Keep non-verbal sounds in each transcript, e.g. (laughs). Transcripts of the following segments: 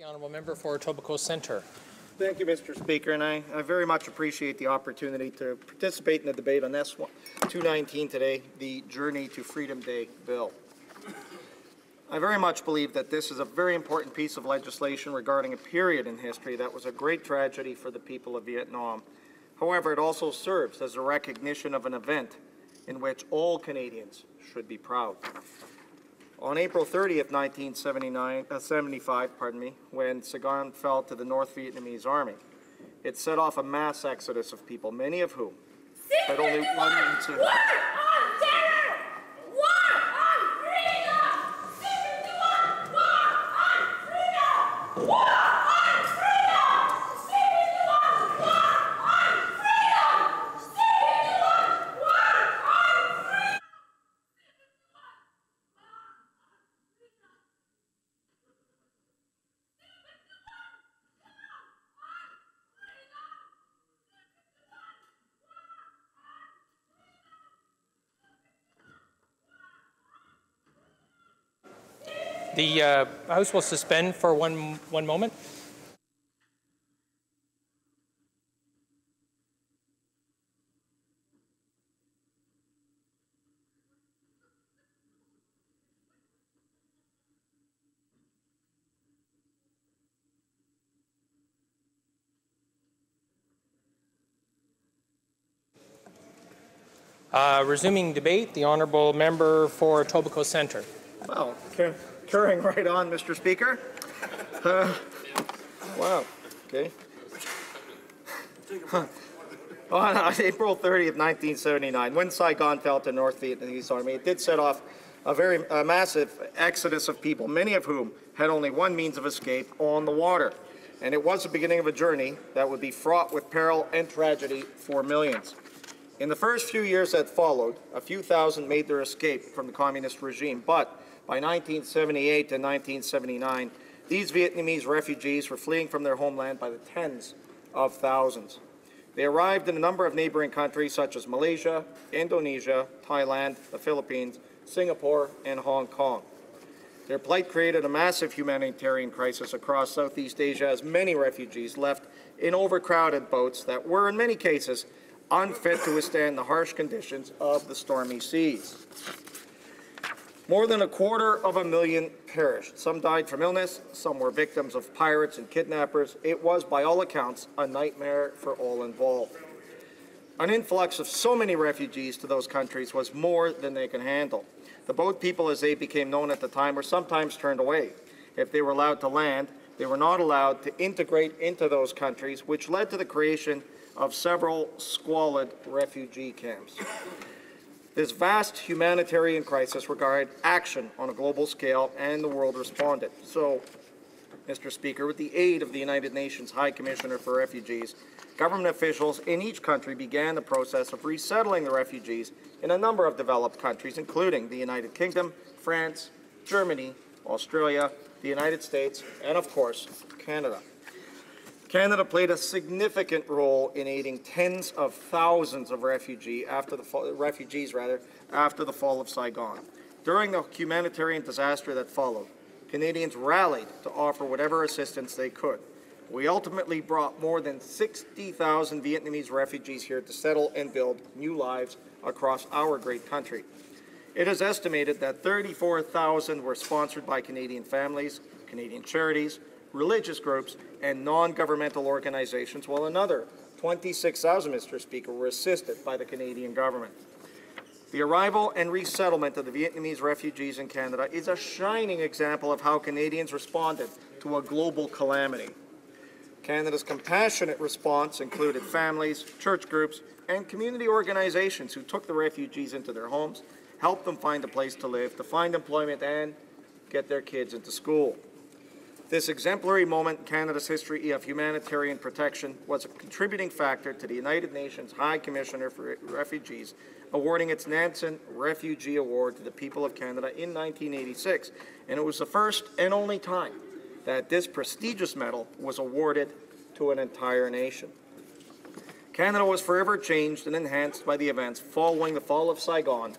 The Honourable Member for Etobicoke Centre. Thank you, Mr. Speaker, and I, I very much appreciate the opportunity to participate in the debate on S 219 today, the Journey to Freedom Day bill. I very much believe that this is a very important piece of legislation regarding a period in history that was a great tragedy for the people of Vietnam. However, it also serves as a recognition of an event in which all Canadians should be proud. On April 30th, 1979, uh, 75, pardon me, when Saigon fell to the North Vietnamese Army, it set off a mass exodus of people, many of whom had only one means of- War on terror! War on freedom! Secret war! War on freedom! War on freedom! Secret war! War on freedom! Secret war! War on freedom! The uh, House will suspend for one, one moment. Uh, resuming debate, the Honourable Member for Etobicoke Centre. Well, ca- carrying (laughs) right on, Mr. Speaker. Uh, Wow, okay. Huh. On uh, (laughs) April 30th, 1979, when Saigon fell to North Vietnamese Army, it did set off a very a massive exodus of people, many of whom had only one means of escape on the water. And it was the beginning of a journey that would be fraught with peril and tragedy for millions. In the first few years that followed, a few thousand made their escape from the communist regime, but by 1978 to 1979, these Vietnamese refugees were fleeing from their homeland by the tens of thousands. They arrived in a number of neighboring countries such as Malaysia, Indonesia, Thailand, the Philippines, Singapore, and Hong Kong. Their plight created a massive humanitarian crisis across Southeast Asia as many refugees left in overcrowded boats that were, in many cases, unfit to withstand the harsh conditions of the stormy seas. More than a quarter of a million perished. Some died from illness, some were victims of pirates and kidnappers. It was, by all accounts, a nightmare for all involved. An influx of so many refugees to those countries was more than they could handle. The boat people, as they became known at the time, were sometimes turned away. If they were allowed to land, they were not allowed to integrate into those countries, which led to the creation of several squalid refugee camps. This vast humanitarian crisis required action on a global scale, and the world responded. So, Mr. Speaker, with the aid of the United Nations High Commissioner for Refugees, government officials in each country began the process of resettling the refugees in a number of developed countries, including the United Kingdom, France, Germany, Australia, the United States, and of course, Canada. Canada played a significant role in aiding tens of thousands of refugee after the fall, refugees rather after the fall of Saigon. During the humanitarian disaster that followed, Canadians rallied to offer whatever assistance they could. We ultimately brought more than 60,000 Vietnamese refugees here to settle and build new lives across our great country. It is estimated that 34,000 were sponsored by Canadian families, Canadian charities, religious groups, and non-governmental organizations, while another 26,000, Mr. Speaker, were assisted by the Canadian government. The arrival and resettlement of the Vietnamese refugees in Canada is a shining example of how Canadians responded to a global calamity. Canada's compassionate response included families, church groups, and community organizations who took the refugees into their homes, helped them find a place to live, to find employment, and get their kids into school. This exemplary moment in Canada's history of humanitarian protection was a contributing factor to the United Nations High Commissioner for Refugees awarding its Nansen Refugee Award to the people of Canada in 1986, and it was the first and only time that this prestigious medal was awarded to an entire nation. Canada was forever changed and enhanced by the events following the fall of Saigon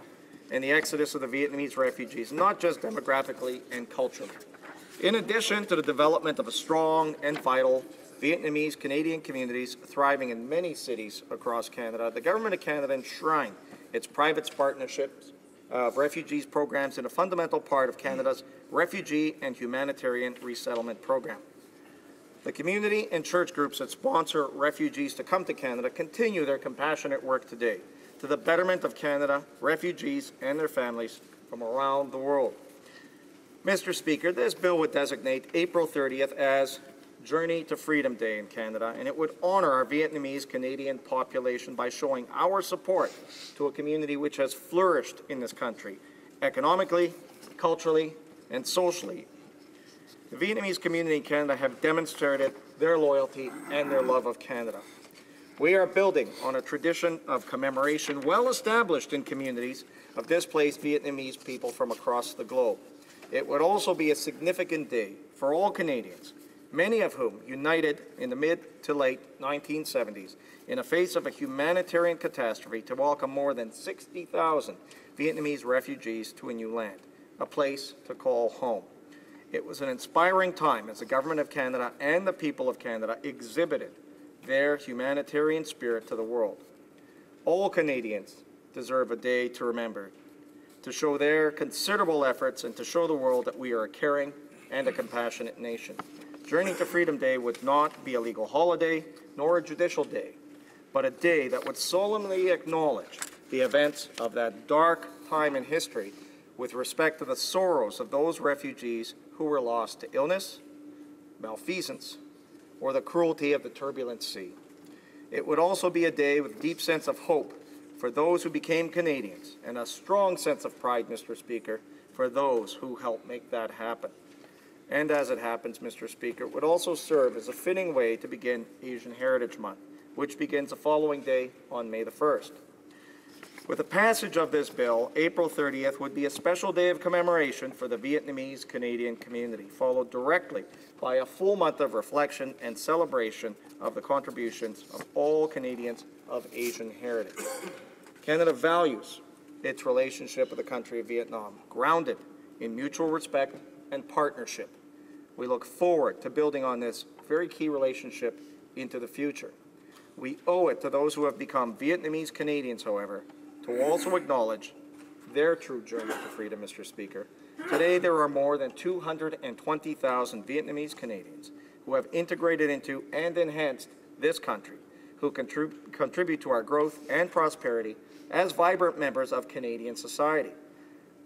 and the exodus of the Vietnamese refugees, not just demographically and culturally. In addition to the development of a strong and vital Vietnamese Canadian communities thriving in many cities across Canada, the Government of Canada enshrined its private partnerships of refugees programs in a fundamental part of Canada's refugee and humanitarian resettlement program. The community and church groups that sponsor refugees to come to Canada continue their compassionate work today to the betterment of Canada, refugees, and their families from around the world. Mr. Speaker, this bill would designate April 30th as Journey to Freedom Day in Canada, and it would honor our Vietnamese Canadian population by showing our support to a community which has flourished in this country, economically, culturally, and socially. The Vietnamese community in Canada have demonstrated their loyalty and their love of Canada. We are building on a tradition of commemoration well established in communities of displaced Vietnamese people from across the globe. It would also be a significant day for all Canadians, many of whom united in the mid to late 1970s in the face of a humanitarian catastrophe to welcome more than 60,000 Vietnamese refugees to a new land, a place to call home. It was an inspiring time as the Government of Canada and the people of Canada exhibited their humanitarian spirit to the world. All Canadians deserve a day to remember, to show their considerable efforts and to show the world that we are a caring and a compassionate nation. Journey to Freedom Day would not be a legal holiday nor a judicial day, but a day that would solemnly acknowledge the events of that dark time in history with respect to the sorrows of those refugees who were lost to illness, malfeasance, or the cruelty of the turbulent sea. It would also be a day with deep sense of hope for those who became Canadians and a strong sense of pride, Mr. Speaker, for those who helped make that happen. And as it happens, Mr. Speaker, it would also serve as a fitting way to begin Asian Heritage Month, which begins the following day on May the 1st. With the passage of this bill, April 30th would be a special day of commemoration for the Vietnamese Canadian community, followed directly by a full month of reflection and celebration of the contributions of all Canadians of Asian heritage. Canada values its relationship with the country of Vietnam, grounded in mutual respect and partnership. We look forward to building on this very key relationship into the future. We owe it to those who have become Vietnamese Canadians, however, to also acknowledge their true journey to freedom, Mr. Speaker. Today, there are more than 220,000 Vietnamese Canadians who have integrated into and enhanced this country, who contrib- contribute to our growth and prosperity as vibrant members of Canadian society.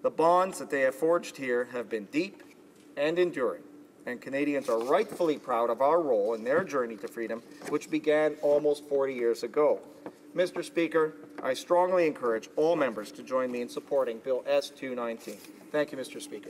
The bonds that they have forged here have been deep and enduring, and Canadians are rightfully proud of our role in their journey to freedom, which began almost 40 years ago. Mr. Speaker, I strongly encourage all members to join me in supporting Bill S-219. Thank you, Mr. Speaker.